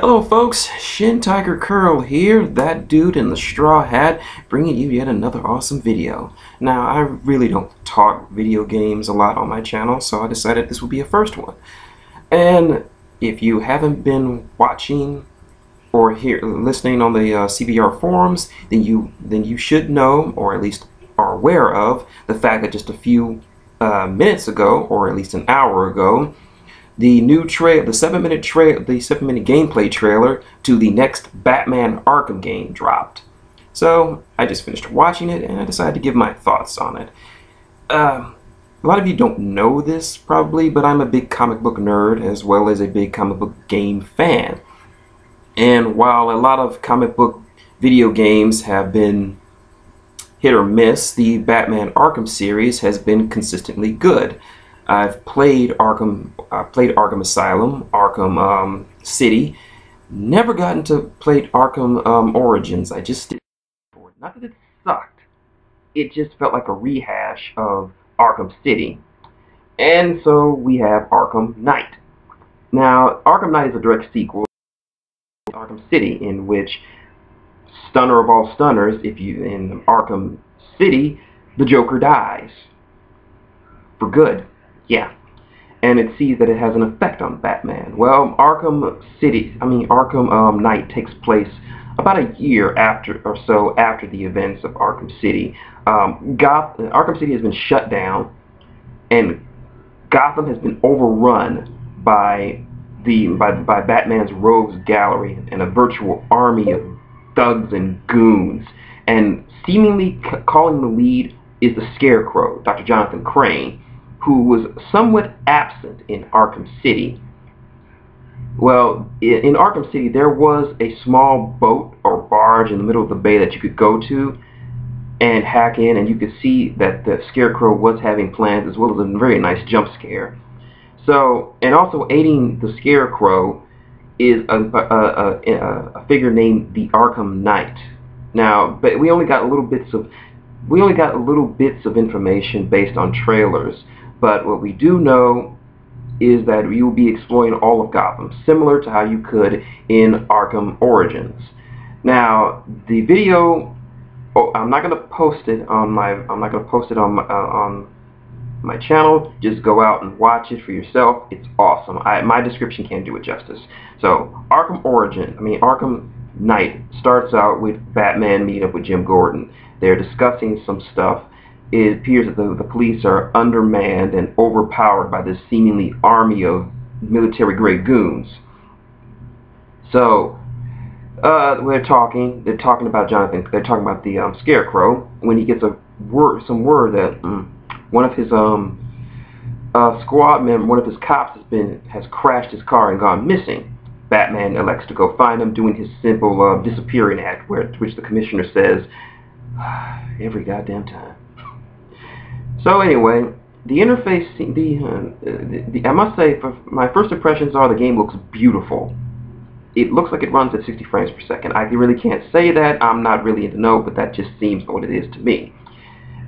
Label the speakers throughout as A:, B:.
A: Hello folks, Shin Tiger Curl here, that dude in the straw hat, bringing you yet another awesome video. Now, I really don't talk video games a lot on my channel, so I decided this would be a first one. And if you haven't been watching or hear, listening on the uh, CBR forums, then you then you should know, or at least are aware of, the fact that just a few uh, minutes ago, or at least an hour ago, the new trail, the seven minute trail, the seven minute gameplay trailer to the next Batman Arkham game dropped. So I just finished watching it and I decided to give my thoughts on it. Uh, a lot of you don't know this probably, but I'm a big comic book nerd as well as a big comic book game fan. And while a lot of comic book video games have been hit or miss, the Batman Arkham series has been consistently good. I've played Arkham, I played Arkham Asylum, Arkham um, City. Never gotten to play Arkham um, Origins. I just did. Not that it sucked. It just felt like a rehash of Arkham City. And so we have Arkham Knight. Now, Arkham Knight is a direct sequel to Arkham City, in which stunner of all stunners, if you in Arkham City, the Joker dies for good. Yeah. And it sees that it has an effect on Batman. Well, Arkham City, I mean Arkham um, Knight takes place about a year after or so after the events of Arkham City. Um, Goth Arkham City has been shut down, and Gotham has been overrun by the by, by Batman's rogues gallery and a virtual army of thugs and goons. And seemingly calling the lead is the Scarecrow, Dr. Jonathan Crane who was somewhat absent in Arkham City. Well, in Arkham City, there was a small boat or barge in the middle of the bay that you could go to and hack in, and you could see that the Scarecrow was having plans as well as a very nice jump scare. So, and also aiding the Scarecrow is a, a, a, a figure named the Arkham Knight. Now, but we only got little bits of we only got little bits of information based on trailers. But what we do know is that you will be exploring all of Gotham, similar to how you could in Arkham Origins. Now, the video, oh, I'm not going to post it on my, I'm not going to post it on my, uh, on my channel. Just go out and watch it for yourself. It's awesome. I, my description can't do it justice. So, Arkham Origin, I mean Arkham Knight starts out with Batman meeting up with Jim Gordon. They're discussing some stuff it appears that the, the police are undermanned and overpowered by this seemingly army of military-grade goons. So, uh, we're talking, they're talking about Jonathan, they're talking about the um, Scarecrow, when he gets a word, some word that um, one of his um, uh, squad member, one of his cops has been, has crashed his car and gone missing. Batman elects to go find him, doing his simple uh, disappearing act, where, which the commissioner says, every goddamn time. So anyway, the interface, the, uh, the, I must say, for my first impressions are the game looks beautiful. It looks like it runs at 60 frames per second. I really can't say that. I'm not really in the know, but that just seems what it is to me.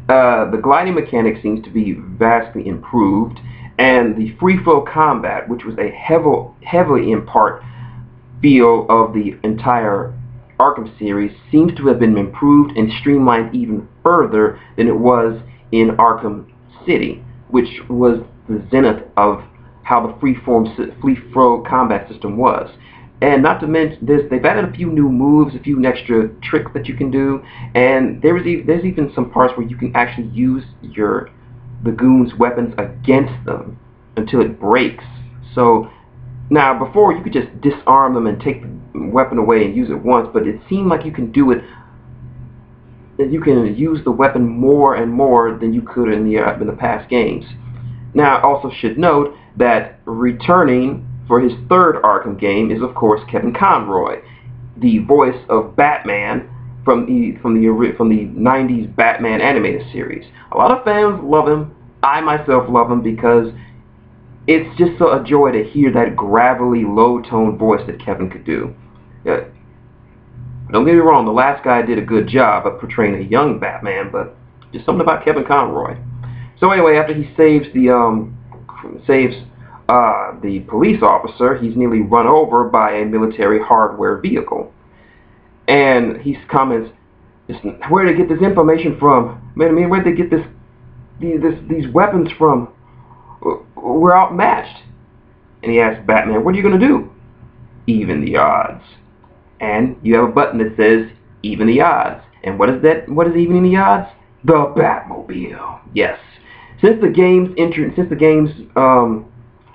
A: Uh, the gliding mechanic seems to be vastly improved, and the free flow combat, which was a heavy, heavily in part feel of the entire Arkham series, seems to have been improved and streamlined even further than it was in Arkham City, which was the zenith of how the free-form, free-flow combat system was. And not to mention this, they've added a few new moves, a few extra tricks that you can do, and there is even, there's even some parts where you can actually use your the goons' weapons against them until it breaks. So now before you could just disarm them and take the weapon away and use it once, but it seemed like you can do it that you can use the weapon more and more than you could in the, uh, in the past games. Now, I also should note that returning for his third Arkham game is, of course, Kevin Conroy, the voice of Batman from the from the from the 90s Batman animated series. A lot of fans love him. I myself love him because it's just a joy to hear that gravelly, low-tone voice that Kevin could do. Don't get me wrong, the last guy did a good job of portraying a young Batman, but just something about Kevin Conroy. So anyway, after he saves the um, saves uh, the police officer, he's nearly run over by a military hardware vehicle. And he comments, where did they get this information from? Man, I mean, where did they get this, these, this, these weapons from? We're outmatched. And he asks Batman, what are you going to do? Even the odds. And you have a button that says, even the odds. And what is that? What is evening the odds? The Batmobile. Yes. Since the game's entrance, since the game's um,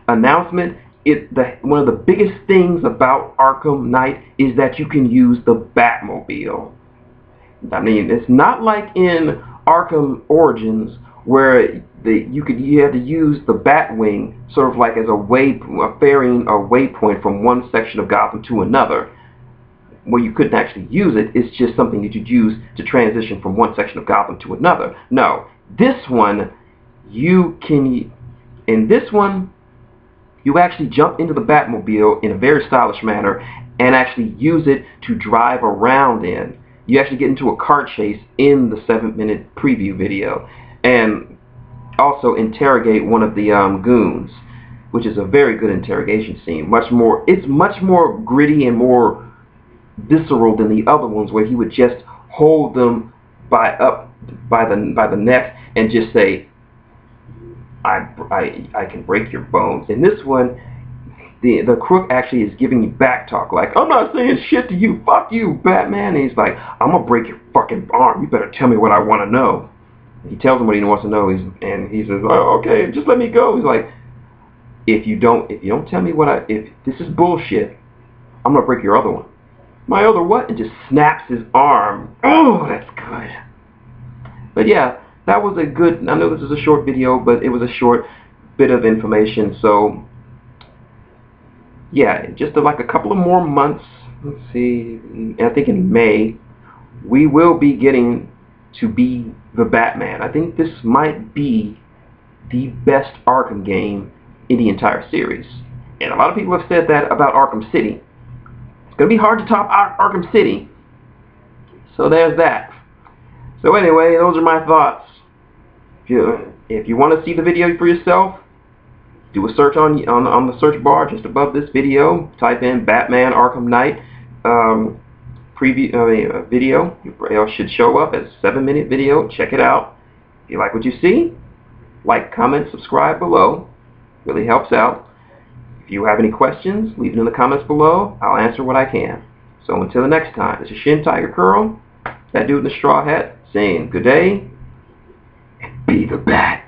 A: announcement, it the one of the biggest things about Arkham Knight is that you can use the Batmobile. I mean, it's not like in Arkham Origins where the you could you had to use the Batwing sort of like as a way a ferrying a waypoint from one section of Gotham to another where you couldn't actually use it. It's just something that you'd use to transition from one section of Gotham to another. No, this one, you can, in this one, you actually jump into the Batmobile in a very stylish manner and actually use it to drive around in. You actually get into a car chase in the 7-minute preview video and also interrogate one of the um, goons, which is a very good interrogation scene. Much more, it's much more gritty and more visceral than the other ones where he would just hold them by up by the by the neck and just say I, I, I can break your bones. In this one, the the crook actually is giving you back talk, like I'm not saying shit to you, fuck you, Batman. And he's like, I'm gonna break your fucking arm. You better tell me what I want to know. He tells him what he wants to know. He's and he says, oh, okay, just let me go. He's like, if you don't if you don't tell me what I if this is bullshit, I'm gonna break your other one my other what? And just snaps his arm. Oh, that's good. But yeah, that was a good, I know this is a short video, but it was a short bit of information. So yeah, just like a couple of more months, let's see, I think in May, we will be getting to be the Batman. I think this might be the best Arkham game in the entire series. And a lot of people have said that about Arkham City. It's going to be hard to top Ar Arkham City. So there's that. So anyway, those are my thoughts. If you, if you want to see the video for yourself, do a search on, on, on the search bar just above this video. Type in Batman Arkham Knight um, preview uh, video. It should show up as a 7-minute video. Check it out. If you like what you see, like, comment, subscribe below. Really helps out. If you have any questions, leave it in the comments below. I'll answer what I can. So until the next time, this is Shin Tiger Curl, that dude in the straw hat, saying good day, and be the bat.